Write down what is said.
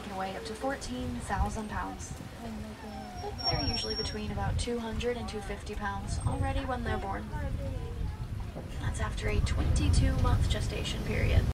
they can weigh up to 14,000 pounds. They're usually between about 200 and 250 pounds already when they're born. That's after a 22 month gestation period.